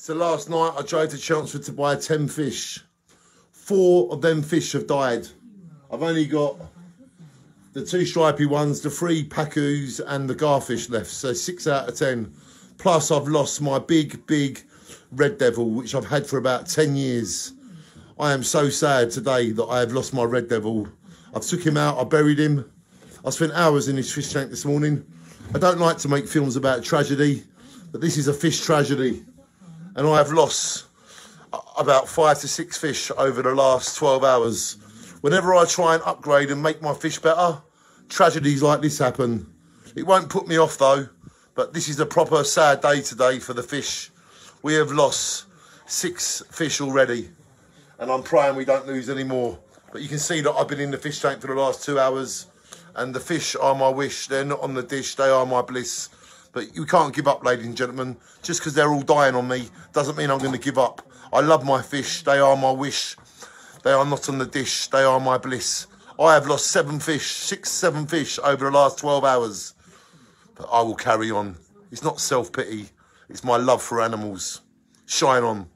So last night I tried to Chelmsford to buy 10 fish. Four of them fish have died. I've only got the two stripy ones, the three pacus and the garfish left. So six out of 10. Plus I've lost my big, big red devil, which I've had for about 10 years. I am so sad today that I have lost my red devil. I've took him out, I buried him. I spent hours in his fish tank this morning. I don't like to make films about tragedy, but this is a fish tragedy. And I have lost about five to six fish over the last 12 hours. Whenever I try and upgrade and make my fish better, tragedies like this happen. It won't put me off though, but this is a proper sad day today for the fish. We have lost six fish already, and I'm praying we don't lose any more. But you can see that I've been in the fish tank for the last two hours, and the fish are my wish. They're not on the dish, they are my bliss. But you can't give up, ladies and gentlemen. Just because they're all dying on me doesn't mean I'm going to give up. I love my fish, they are my wish. They are not on the dish, they are my bliss. I have lost seven fish, six, seven fish over the last 12 hours. But I will carry on. It's not self pity, it's my love for animals. Shine on.